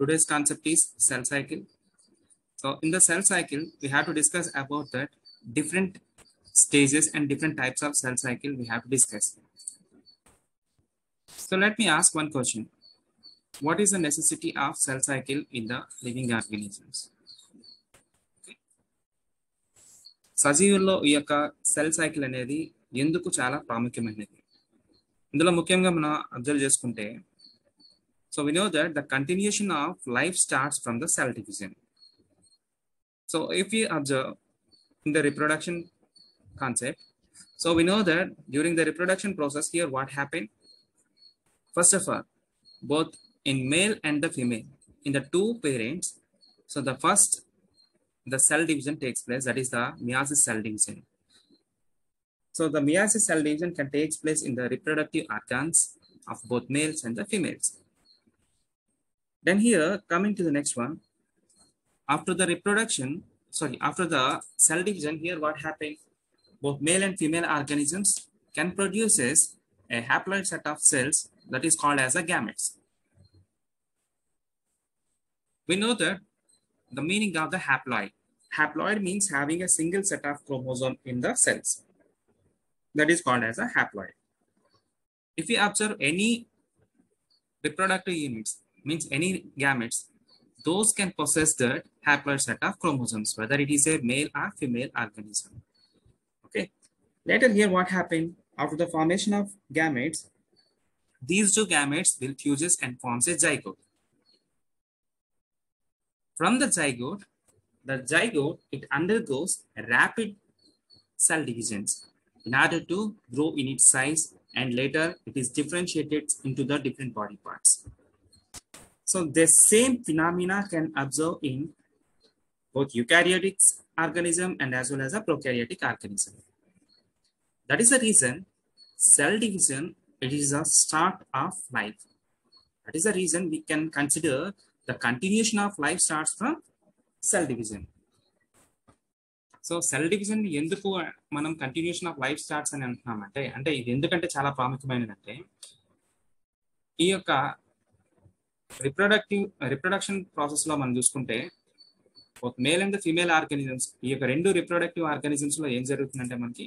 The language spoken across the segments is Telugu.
Today's concept is cell cycle. So in the cell cycle, we have to discuss about that different stages and different types of cell cycle we have to discuss. So let me ask one question. What is the necessity of cell cycle in the living organisms? సజీవుల్లో ఈ యొక్క సెల్ సైకిల్ అనేది ఎందుకు చాలా ప్రాముఖ్యమైనది ఇందులో ముఖ్యంగా మనం అబ్జర్వ్ చేసుకుంటే so we know that the continuation of life starts from the cell division. So if we observe in the reproduction concept, so we know that during the reproduction process here, what happened? First of all, both in male and the female, in the two parents, so the first, the cell division takes place, that is the meiosis cell division. So the meiosis cell division can take place in the reproductive organs of both males and the females then here coming to the next one after the reproduction sorry after the cell division here what happened both male and female organisms can produces a haploid set of cells that is called as a gametes. We know that the meaning of the haploid. Haploid means having a single set of chromosome in the cells. That is called as a haploid. If we observe any reproductive units, means any gametes, those can possess the haploid set of chromosomes, whether it is a male or female organism. Okay. Later here, what happened after the formation of gametes? These two gametes will fuses and forms a zygote. From the zygote, the zygote, it undergoes rapid cell divisions in order to grow in its size and later it is differentiated into the different body parts. So the same phenomena can observe in both eukaryotic organism and as well as a prokaryotic organism. That is the reason cell division it is a start of life. That is the reason we can consider the continuation of life starts from cell division. So cell division ఎందుకు మనం కంటిన్యూషన్ ఆఫ్ లైఫ్ స్టార్ట్స్ అని అంటున్నామంటే అంటే ఇది ఎందుకంటే చాలా ప్రాముఖ్యమైనది అంటే ఈ యొక్క రిప్రొడక్టివ్ రిప్రొడక్షన్ ప్రాసెస్లో మనం చూసుకుంటే ఒక మేల్ అండ్ ఫీమేల్ ఆర్గానిజమ్స్ ఈ యొక్క రెండు రిప్రొడక్టివ్ ఆర్గానిజమ్స్లో ఏం జరుగుతుందంటే మనకి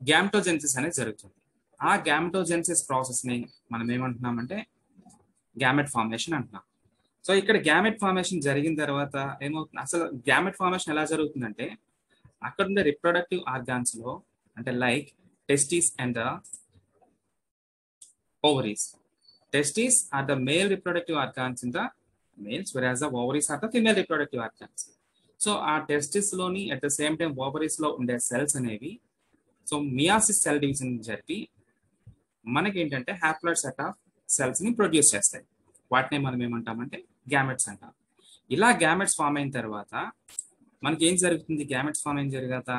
గ్యామ్టోజెన్సిస్ అనేది జరుగుతుంది. ఆ గ్యామ్టోజెన్సిస్ ప్రాసెస్ని మనం ఏమంటున్నామంటే గ్యామెట్ ఫార్మేషన్ అంటున్నాం. సో ఇక్కడ గ్యామెట్ ఫార్మేషన్ జరిగిన తర్వాత ఏమవుతుంది? అసలు గ్యామెట్ ఫార్మేషన్ ఎలా జరుగుతుందంటే అక్కడ ఉండే రిప్రొడక్టివ్ ఆర్గాన్స్లో అంటే like testes and the ovaries testis are the male reproductive organs in the males whereas the ovaries are the female reproductive organs so ఆ టెస్టిస్లోని అట్ ద సేమ్ టైం ఓవరీస్లో ఉండే సెల్స్ అనేవి సో మియాసిస్ సెల్ డివిజన్ జరిపి మనకి ఏంటంటే హ్యాప్లాయిడ్ సెట్ ఆఫ్ సెల్స్ని ప్రొడ్యూస్ చేస్తాయి. వాటిని మనం ఏమంటామంటే గ్యామెట్స్ అంటాం. ఇలా గ్యామెట్స్ ఫామ్ అయిన తర్వాత మనకి ఏం జరుగుతుంది? గ్యామెట్స్ ఫామ్ అయిన తర్వాత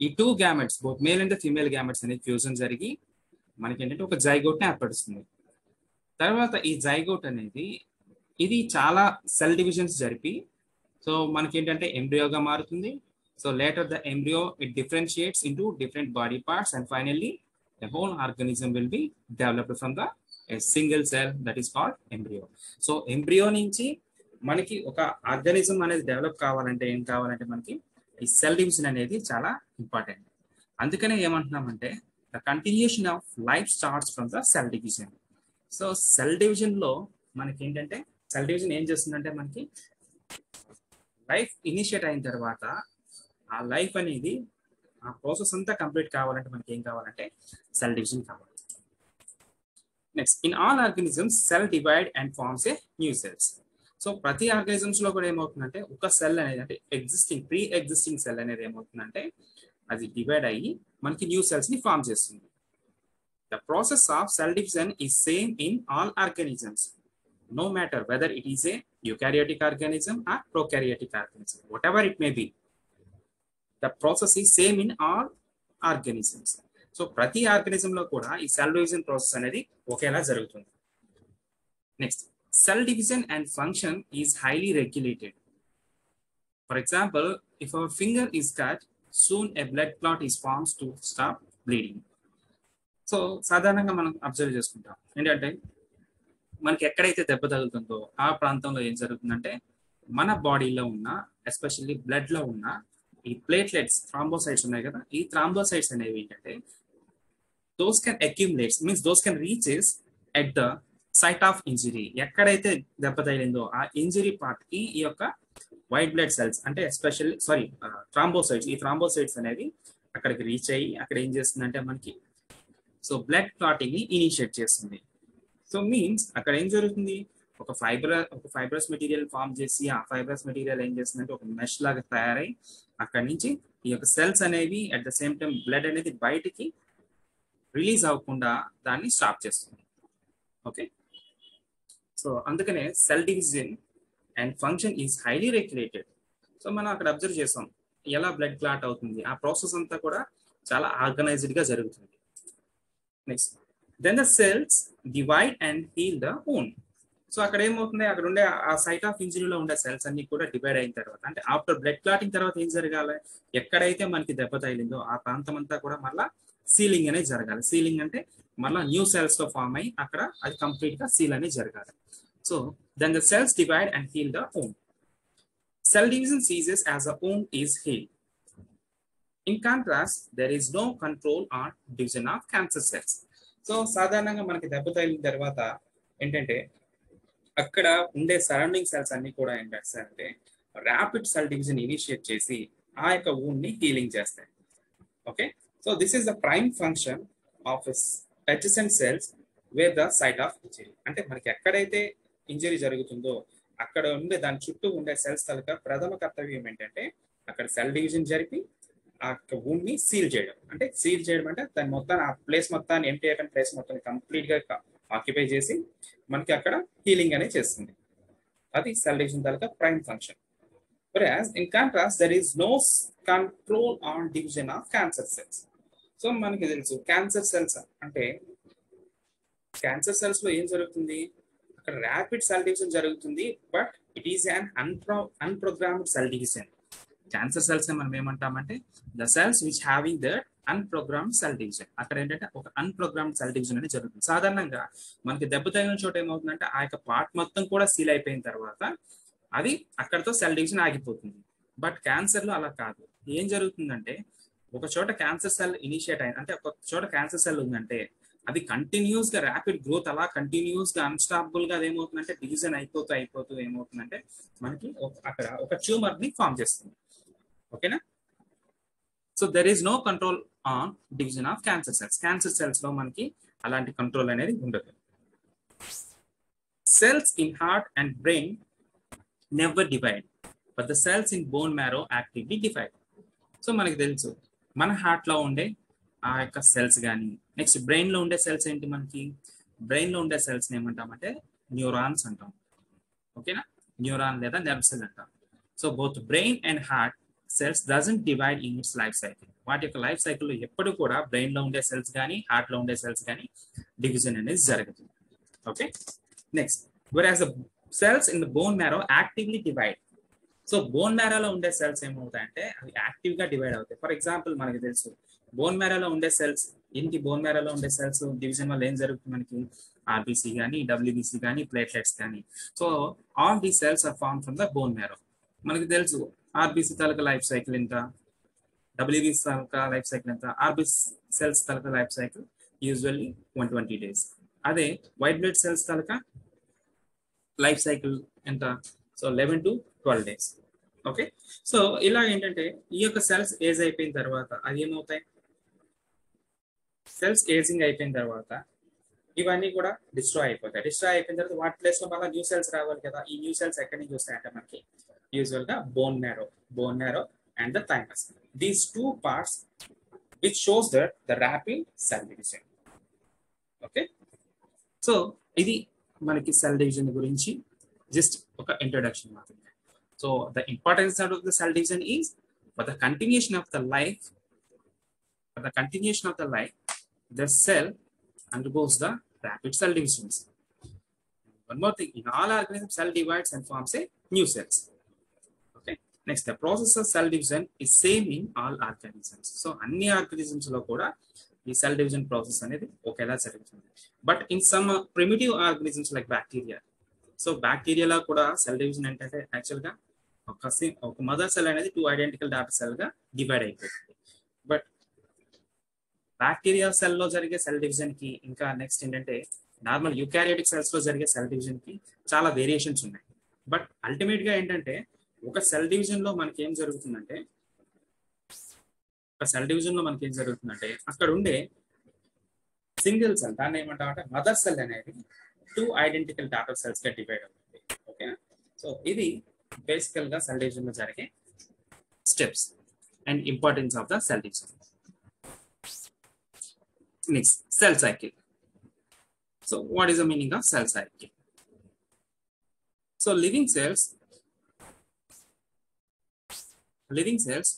ఈ two gametes both male and female gametes అనేది ఫ్యూజన్ జరిగి మనకి ఏంటంటే ఒక జైగోట్ని ఏర్పడుతుంది తర్వాత ఈ జైగోట్ అనేది ఇది చాలా సెల్ డివిజన్స్ జరిపి సో మనకి ఏంటంటే ఎంబ్రియోగా మారుతుంది. So later the embryo it differentiates in different body parts and finally the whole organism will be developed from the single cell that is called embryo so embryo నుంచి మనకి ఒక ఆర్గానిజం అనేది డెవలప్ కావాలంటే ఏం కావాలంటే మనకి ఈ సెల్ డివిజన్ అనేది చాలా ఇంపార్టెంట్ అందుకనే ఏమంటున్నామంటే the continuation of life starts from the cell division so cell డివిజన్లో మనకి ఏంటంటే సెల్ డివిజన్ ఏం చేస్తుందంటే మనకి లైఫ్ ఇనిషియేట్ అయిన తర్వాత ఆ లైఫ్ అనేది ఆ ప్రాసెస్ అంతా కంప్లీట్ కావాలంటే మనకి ఏం కావాలంటే సెల్ డివిజన్ కావాలి. Next in all organisms cell divide and forms a new cells so ప్రతి ఆర్గానిజమ్స్లో కూడా ఏమవుతుందంటే ఒక సెల్ అనేది అంటే ఎగ్జిస్టింగ్ ప్రీ ఎగ్జిస్టింగ్ సెల్ అనేది ఏమవుతుందంటే అది డివైడ్ అయ్యి మనకి న్యూ సెల్స్ని ఫామ్ చేస్తుంది. The process of cell division is same in all organisms no matter whether it is a eukaryotic organism or prokaryotic organism, whatever it may be. The process is same in all organisms. So ప్రతి ఆర్గానిజం లో కూడా ఈ సెల్ డివిజన్ ప్రాసెస్ అనేది ఒకేలా జరుగుతుంది next cell division and function is highly regulated for example if our finger is cut soon a blood clot is forms to stop bleeding so సాధారణంగా మనం అబ్జర్వ్ చేసుకుంటాం. ఏంటంటే మనకి ఎక్కడైతే దెబ్బ తగులుతుందో ఆ ప్రాంతంలో ఏం జరుగుతుందంటే మన బాడీలో ఉన్న ఎస్పెషల్లీ బ్లడ్లో ఉన్న ఈ ప్లేట్లెట్స్ థ్రాంబోసైట్స్ ఉన్నాయి కదా ఈ థ్రాంబోసైట్స్ అనేవి ఏంటంటే those can accumulates means those can reaches at the site of injury ఎక్కడైతే దెబ్బ తగిలిందో ఆ ఇంజరీ పార్ట్కి ఈ యొక్క వైట్ బ్లడ్ సెల్స్ అంటే ఎస్పెషల్లీ సారీ థ్రాంబోసైట్స్ ఈ థ్రాంబోసైట్స్ అనేవి అక్కడికి రీచ్ అయ్యి అక్కడ ఏం చేస్తుందంటే మనకి సో బ్లడ్ క్లాటింగ్ని ఇనిషియేట్ చేస్తుంది. సో మీన్స్ అక్కడ ఏం జరుగుతుంది? ఒక ఫైబర్ ఒక ఫైబ్రస్ మెటీరియల్ ఫామ్ చేసి ఆ ఫైబ్రస్ మెటీరియల్ ఏం చేస్తుందంటే ఒక మెష్ లాగా తయారై అక్కడి నుంచి ఈ యొక్క సెల్స్ అనేవి at the same time blood అనేది బయటికి రిలీజ్ అవ్వకుండా దాన్ని స్టాప్ చేస్తుంది. ఓకే సో అందుకనే cell division and function is highly regulated so మనం అక్కడ అబ్జర్వ్ చేసాం. ఎలా బ్లడ్ క్లాట్ అవుతుంది? ఆ ప్రాసెస్ అంతా కూడా చాలా ఆర్గనైజ్డ్గా జరుగుతుంది. Next then the cells divide and heal the wound so అక్కడ ఏమవుతుంది? అక్కడ ఉండే ఆ సైట్ ఆఫ్ ఇంజరీలో ఉండే సెల్స్ అన్ని కూడా డివైడ్ అయిన తర్వాత అంటే ఆఫ్టర్ బ్లడ్ క్లాటింగ్ తర్వాత ఏం జరగాలి? ఎక్కడైతే మనకి దెబ్బ తగిలిందో ఆ ప్రాంతం అంతా కూడా మళ్ళా సీలింగ్ అనేది జరగాలి. సీలింగ్ అంటే మళ్ళీ న్యూ సెల్స్తో ఫామ్ అయ్యి అక్కడ అది కంప్లీట్గా సీల్ అనేది జరగాలి. So then the cells divide and heal the wound cell division ceases as a wound is heal in contrast there is no control on division of cancer cells so సాధారణంగా మనకి దెబ్బ తగిలిన తర్వాత ఏంటంటే అక్కడ ఉండే సరౌండింగ్ సెల్స్ అన్ని కూడా ఏంటంటే అంటే ర్యాపిడ్ సెల్ డివిజన్ ఇనిషియేట్ చేసి ఆ యొక్క wound ని హీలింగ్ చేస్తాయి. Okay so this is the prime function of adjacent cells where the site of injury అంటే మనకి ఎక్కడైతే ఇంజరీ జరుగుతుందో అక్కడ ఉండే దాని చుట్టూ ఉండే సెల్స్ తలక ప్రథమ కర్తవ్యం ఏంటంటే అక్కడ సెల్ డివిజన్ జరిపి ఆ wound ని సీల్ చేయడం. అంటే సీల్ చేయడం అంటే దాని మొత్తం ఆ ప్లేస్ మొత్తాన్ని ఎంటీ అయిపోయిన ప్లేస్ మొత్తాన్ని కంప్లీట్గా ఆక్యుపై చేసి మనకి అక్కడ హీలింగ్ అనేది చేస్తుంది. అది cell taluka prime function whereas in contrast there is no s- control on division of cancer cells. So మనకి తెలుసు క్యాన్సర్ సెల్స్ అంటే క్యాన్సర్ సెల్స్లో ఏం జరుగుతుంది? అక్కడ ర్యాపిడ్ సెల్ డివిజన్ జరుగుతుంది but it is un unpro unprogrammed cell division cancer cells మనం ఏమంటామంటే the cells which having that unprogrammed cell division అక్కడ ఏంటంటే ఒక అన్ప్రోగ్రామ్డ్ సెల్ డివిజన్ అనేది జరుగుతుంది. సాధారణంగా మనకి దెబ్బ తగిలిన చోట ఏమవుతుందంటే ఆ యొక్క పార్ట్ మొత్తం కూడా సీల్ అయిపోయిన తర్వాత అది అక్కడతో సెల్ డివిజన్ ఆగిపోతుంది. బట్ క్యాన్సర్లో అలా కాదు. ఏం జరుగుతుందంటే ఒక చోట క్యాన్సర్ సెల్ ఇనిషియేట్ అయిన అంటే ఒక చోట క్యాన్సర్ సెల్ ఉందంటే అది కంటిన్యూస్గా ర్యాపిడ్ గ్రోత్ అలా కంటిన్యూస్గా అన్స్టాపబుల్గా అదేమవుతుందంటే డివిజన్ అయిపోతూ అయిపోతూ ఏమవుతుందంటే మనకి అక్కడ ఒక ట్యూమర్ని ఫామ్ చేస్తుంది. ఓకేనా so there is no control on division of cancer cells cancer సెల్స్లో మనకి అలాంటి కంట్రోల్ అనేది ఉండదు. Cells in heart and brain never divide but the cells in bone marrow actively divide so మనకి తెలుసు మన హార్ట్లో ఉండే ఆ యొక్క సెల్స్ కానీ నెక్స్ట్ బ్రెయిన్లో ఉండే సెల్స్ ఏంటి మనకి? బ్రెయిన్లో ఉండే సెల్స్ ఏమంటామంటే న్యూరాన్స్ అంటాం. ఓకేనా న్యూరాన్ లేదా నెర్వ్ సెల్ అంటాం. So both brain and heart cells doesn't divide in its life cycle వాటి యొక్క లైఫ్ సైకిల్ ఎప్పుడు కూడా బ్రెయిన్లో ఉండే సెల్స్ కానీ హార్ట్లో ఉండే సెల్స్ కానీ డివిజన్ అనేది జరగదు. Okay next whereas the cells in the bone marrow actively divide so bone మేరాలో ఉండే సెల్స్ ఏమవుతాయంటే అవి యాక్టివ్గా డివైడ్ అవుతాయి. ఫర్ ఎగ్జాంపుల్ మనకి తెలుసు బోన్ మేరాలో ఉండే సెల్స్ ఏంటి బోన్ మేరాలో ఉండే సెల్స్ డివిజన్ వల్ల ఏం జరుగుతుంది మనకి? ఆర్బీసీ కానీ డబ్ల్యూబీసీ కానీ ప్లేట్లెట్స్ కానీ so all the cells are form from the bone marrow మనకి తెలుసు ఆర్బీసీ తాలూకా లైఫ్ సైకిల్ ఎంత? డబ్ల్యూబీసీ తాలూకా లైఫ్ సైకిల్ ఎంత? ఆర్బీసీ సెల్స్ తాలూకా life cycle usually one twenty days అదే వైట్ బ్లడ్ సెల్స్ తాలూకా లైఫ్ సైకిల్ ఎంత? So eleven to twelve days okay so ఇలా ఏంటంటే ఈ యొక్క సెల్స్ ఏజ్ అయిపోయిన తర్వాత అది ఏమవుతాయి సెల్స్ ఏజింగ్ అయిపోయిన తర్వాత ఇవన్నీ కూడా డిస్ట్రాయ్ అయిపోతాయి. డిస్ట్రాయ్ అయిపోయిన తర్వాత వాటి ప్లేస్లో మళ్ళీ న్యూ సెల్స్ రావాలి కదా. ఈ న్యూ సెల్స్ ఎక్కడి నుంచి వస్తాయంటే మనకి? యూజువల్గా bone marrow bone marrow and the thymus these two parts which shows that the rapid cell division okay so ఇది మనకి సెల్ డివిజన్ గురించి జస్ట్ ఒక ఇంట్రొడక్షన్ మాత్రమే so the importance of the cell division is for the continuation of the life for the continuation of the life the cell undergoes the rapid cell divisions. One more thing, in all organisms, cell divides and forms a new cells. Okay. Next, the process of cell division is same in all organisms. So, అన్ని ఆర్గనిజమ్స్ లో కూడా ఈ సెల్ డివిజన్ ప్రాసెస్ అనేది ఒకేలా జరుగుతుంది but in some primitive organisms like bacteria So బ్యాక్టీరియాలో కూడా సెల్ డివిజన్ ఏంటంటే యాక్చువల్గా ఒక ఒక మదర్ సెల్ అనేది టూ ఐడెంటికల్ డాటర్ సెల్గా డివైడ్ అయిపోతుంది. బట్ బ్యాక్టీరియా సెల్లో జరిగే సెల్ డివిజన్కి ఇంకా నెక్స్ట్ ఏంటంటే నార్మల్ యూకారియోటిక్ సెల్స్లో జరిగే సెల్ డివిజన్కి చాలా వేరియేషన్స్ ఉన్నాయి. బట్ అల్టిమేట్గా ఏంటంటే ఒక సెల్ డివిజన్లో మనకి ఏం జరుగుతుందంటే ఒక సెల్ డివిజన్లో మనకి ఏం జరుగుతుందంటే అక్కడ ఉండే సింగిల్ సెల్ దాన్ని ఏమంటామంటే మదర్ సెల్ అనేది టూ ఐడెంటికల్ డాటర్ సెల్స్గా డివైడ్ అవుతుంది ఓకే సో ఇది బేసికల్గా సెల్ డివిజన్లో జరిగే steps and importance of the cell division next cell cycle so what is the meaning of cell cycle so living cells living cells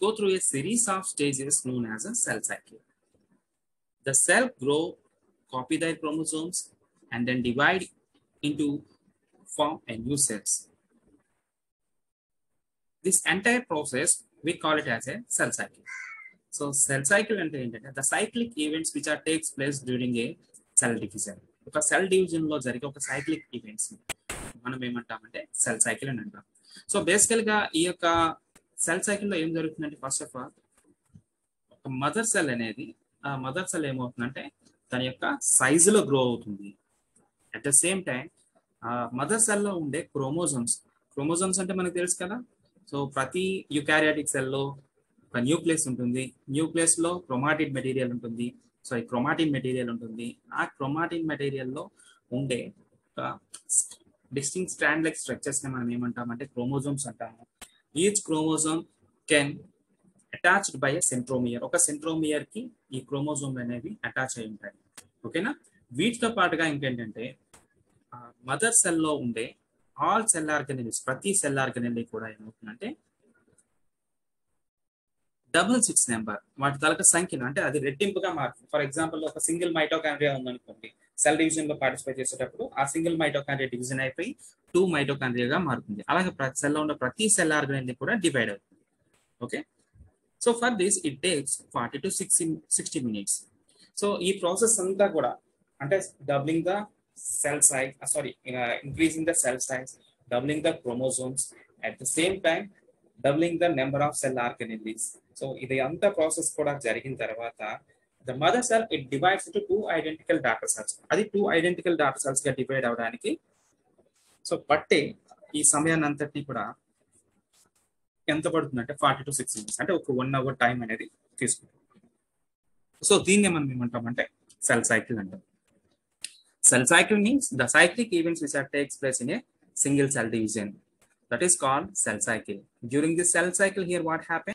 go through a series of stages known as a cell cycle. The cell grow, copy their chromosomes, and then divide into form a new cells. This entire process, we call it as a cell cycle. So cell cycle అంటే ఏంటంటే the cyclic events which are takes place during a cell division. ఒక సెల్ డివిజన్లో జరిగే ఒక సైక్లిక్ ఈవెంట్స్ మనం ఏమంటామంటే సెల్ సైకిల్ అని అంటాం సో బేసికల్గా ఈ యొక్క సెల్ సైకిల్లో ఏం జరుగుతుందంటే ఫస్ట్ ఆఫ్ ఆల్ ఒక మదర్ సెల్ అనేది ఆ మదర్ సెల్ ఏమవుతుందంటే తన యొక్క సైజులో గ్రో అవుతుంది at the same time mother సెల్లో ఉండే క్రోమోజోమ్స్ క్రోమోజోమ్స్ అంటే మనకు తెలుసు కదా? సో ప్రతి యుకారియాటిక్ సెల్లో ఒక న్యూక్లియస్ ఉంటుంది. న్యూక్లియస్లో క్రొమాటిడ్ మెటీరియల్ ఉంటుంది. సో ఈ క్రొమాటిన్ మెటీరియల్ ఉంటుంది. ఆ క్రొమాటిన్ మెటీరియల్లో ఉండే ఒక డిస్టింగ్ స్ట్రాండ్ లైక్ స్ట్రక్చర్స్ని మనం ఏమంటామంటే క్రోమోజోమ్స్ అంటాము. Each chromosome can attached by a centromere ఒక సెంట్రోమియర్కి ఈ క్రోమోజోమ్ అనేవి అటాచ్ అయి ఉంటాయి. ఓకేనా వీటితో పాటుగా ఇంకేంటంటే మదర్ సెల్లో ఉండే ఆల్ సెల్ ఆర్గనిల్స్ ప్రతి సెల్ ఆర్గనిల్ కూడా ఏమవుతుందంటే డబుల్ సిక్స్ నెంబర్ వాటి తలక సంఖ్యను అంటే అది రెట్టింపుగా మారుతుంది. ఫర్ ఎగ్జాంపుల్ ఒక సింగిల్ మైటోకాండ్రియా ఉందనుకోండి సెల్ డివిజన్లో పార్టిసిపేట్ చేసేటప్పుడు ఆ సింగిల్ మైటోకాండ్రియా డివిజన్ అయిపోయి టూ మైటోకాండ్రియాగా మారుతుంది. అలాగే ప్రతి సెల్లో ఉన్న ప్రతి సెల్ ఆర్గనైజ్ కూడా డివైడ్ అవుతుంది. Okay so for this it takes forty to sixty sixty minutes so ఈ ప్రాసెస్ అంతా కూడా అంటే doubling the cell size sorry increasing the cell size doubling the chromosomes at the same time doubling the number of cell organelles so ఇది అంతా ప్రాసెస్ కూడా జరిగిన తర్వాత the mother cell it divides to two identical daughter cells అది టూ ఐడెంటికల్ డాటర్ సెల్స్గా డివైడ్ అవడానికి. సో పట్టే ఈ సమయాన్ని అంతటిని కూడా ఎంత పడుతుంది అంటే ఫార్టీ టు సిక్స్ మినిట్స్. అంటే ఒక వన్ అవర్ టైం అనేది తీసుకుంటాం. సో దీన్ని మనం ఏమంటామంటే సెల్ సైకిల్ అంటాం. Cell cycle means the cyclic events which are takes place in a single cell division. That is called cell cycle. During the cell cycle here, what happens?